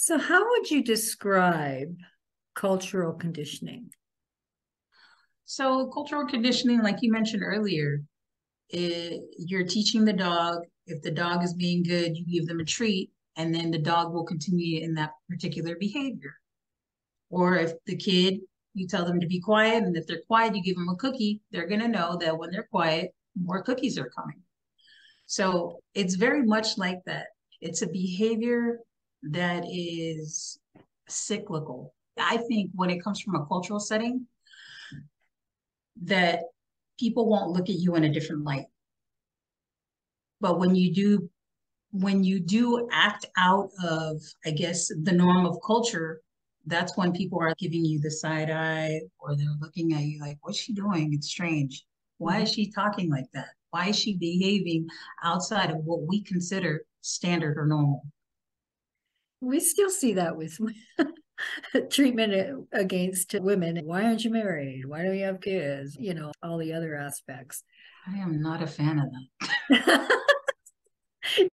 So, how would you describe cultural conditioning? So, cultural conditioning, like you mentioned earlier, it, you're teaching the dog. If the dog is being good, you give them a treat, and then the dog will continue in that particular behavior. Or if the kid, you tell them to be quiet, and if they're quiet, you give them a cookie, they're going to know that when they're quiet, more cookies are coming. So, it's very much like that. It's a behavior that is cyclical. I think when it comes from a cultural setting, that people won't look at you in a different light. But when you do, when you do act out of, I guess, the norm of culture, that's when people are giving you the side eye or they're looking at you like, what's she doing? It's strange. Why is she talking like that? Why is she behaving outside of what we consider standard or normal? We still see that with treatment against women. Why aren't you married? Why don't you have kids? You know, all the other aspects. I am not a fan of that.